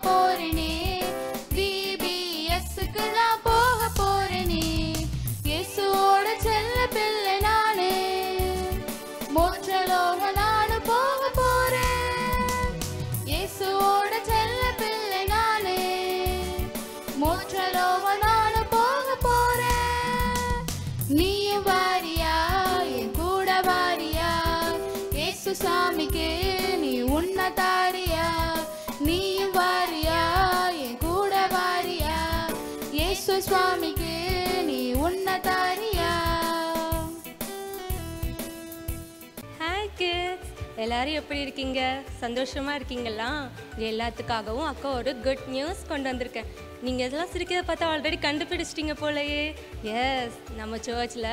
போறேனே பிபிஎஸ்க்கு நான் போக போறேனே. இயேசுவோட செல்ல பிள்ளை நானே மோற்றலோக நானு போக போறேன். இயேசுவோட செல்ல பிள்ளை நானே மோற்றலோக நானு போக போறேன். நீயும் வாரியா என் கூட வாரியா இயேசு சா Swami எல்லாரும் எப்படி இருக்கீங்க? சந்தோஷமாக இருக்கீங்களா? எல்லாத்துக்காகவும் அக்கா ஒரு குட் நியூஸ் கொண்டு வந்திருக்கேன். நீங்கள் இதெல்லாம் சிரிக்கிறத பார்த்தா ஆல்ரெடி கண்டுபிடிச்சிட்டிங்க போலயே. எஸ் நம்ம சர்ச்சில்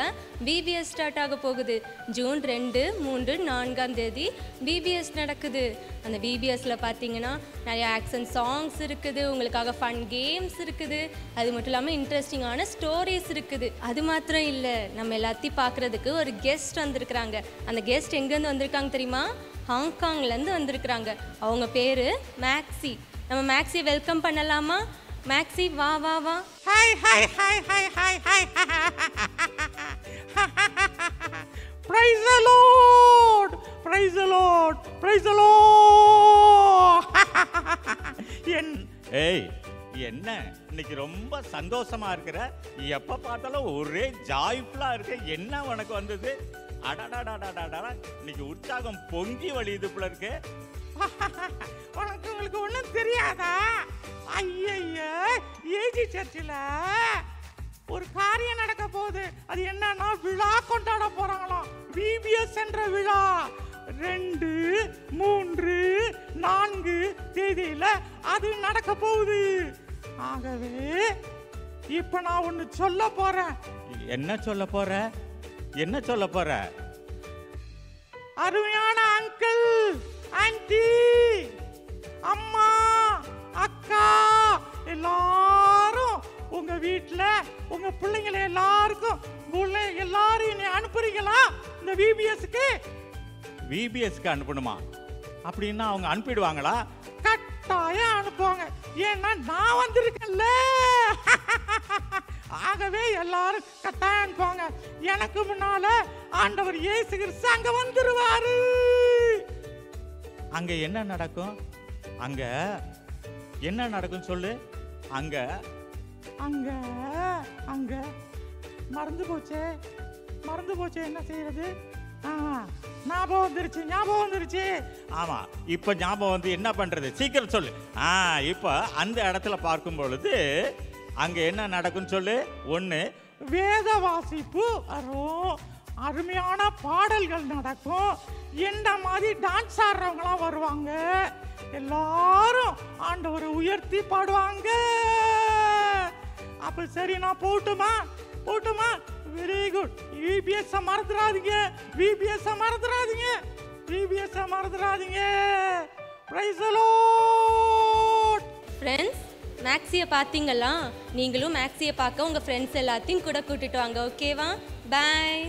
பிபிஎஸ் ஸ்டார்ட் ஆக போகுது. ஜூன் ரெண்டு மூன்று நான்காம் தேதி பிபிஎஸ் நடக்குது. அந்த பிபிஎஸ்ல பார்த்தீங்கன்னா நிறைய ஆக்ஷன் சாங்ஸ் இருக்குது. உங்களுக்காக ஃபன் கேம்ஸ் இருக்குது. அது மட்டும் இல்லாமல் இன்ட்ரெஸ்டிங்கான ஸ்டோரிஸ் இருக்குது. அது மாத்திரம் இல்லை நம்ம எல்லாத்தையும் பார்க்குறதுக்கு ஒரு கெஸ்ட் வந்திருக்கிறாங்க. அந்த கெஸ்ட் எங்கேருந்து வந்திருக்காங்க தெரியுமா? ஹாங்காங்லேருந்து வந்திருக்கிறாங்க. அவங்க பேர் மேக்ஸி. நம்ம மேக்ஸி வெல்கம் பண்ணலாமா? மேக்ஸி வா வா வா. Hi hi hi hi hi hi. Praise the Lord praise the Lord praise the Lord என் ஏய் என்ன? இன்னைக்கு ரொம்ப சந்தோஷமா இருக்கிற? எப்ப பார்த்தாலும் ஒரே ஜாய்ஃபுல்லா இருக்க. என்ன உனக்கு வந்தது? அடடடடடடடா இன்னைக்கு உற்சாகம் பொங்கி வழியுது போல இருக்கு உனக்கு உங்களுக்கு ஒண்ணும் தெரியாதா ஐயையோ ஏஜி சர்ச்சில் ஒரு காரியம் நடக்க போகுது அது என்னன்னா விழா கொண்டாட போறாங்களாம் விபிஎஸ் என்ற விழா ரெண்டு மூன்று நான்கு தேதியில அது நடக்க போகுது ஆகவே இப்ப நான் ஒன்னு சொல்ல போறேன் என்ன சொல்ல போறேன் என்ன சொல்ல போற? அருமையான அங்கிள் ஆன்ட்டி அம்மா அக்கா எல்லாரும் உங்க வீட்ல உங்க பிள்ளைங்களை எல்லாருக்கும் பிள்ளை எல்லாரும் நீ அனுப்புறீங்களா? இந்த விபிஎஸ்க்கு விபிஎஸ்க்கு அனுப்பணுமா? அப்படின்னா அவங்க அனுப்பிடுவாங்களா? கட்டாயம் அனுப்புவாங்க. ஏன்னா நான் வந்திருக்கேன்ல. ஆகவே எல்லாரும் கட்டாயம் அனுப்புவாங்க எனக்கு முன்னால ஆண்டவர் இயேசு கிறிஸ்து அங்க வந்துருவாரு. அங்க என்ன நடக்கும்? அங்க என்ன நடக்கும் சொல்லு. அங்க அங்க அங்க. மறந்து போச்சே. மறந்து போச்சே என்ன செய்யறது? ஆ, ஞாபகம் வந்துருச்சு ஞாபகம் வந்துருச்சு. ஆமா இப்ப ஞாபகம் வந்து என்ன பண்றது? சீக்கிரம் சொல்லு. ஆ இப்ப அந்த இடத்துல பார்க்கும் பொழுது அங்கே என்ன நடக்கும்னு சொல்லு? ஒன்று வேத வாசிப்பு வரும். அருமையான பாடல்கள் நடக்கும். என்ன மாதிரி டான்ஸ் ஆடுறவங்களாம் வருவாங்க. எல்லாரும் ஆண்டவரை உயர்த்தி பாடுவாங்க. அப்ப சரி நான் போட்டுமா? போட்டுமா? வெரி குட் விபிஎஸ் மறந்துடாதீங்க. விபிஎஸ் மறந்துடாதீங்க. விபிஎஸ் மறந்துடாதீங்க. பிரைஸ் ஃப்ரெண்ட்ஸ் மேக்ஸியை பார்த்தீங்களா? நீங்களும் மேக்ஸியை பார்க்க உங்கள் ஃப்ரெண்ட்ஸ் எல்லாத்தையும் கூட கூட்டிட்டு வாங்க ஓகேவா பாய்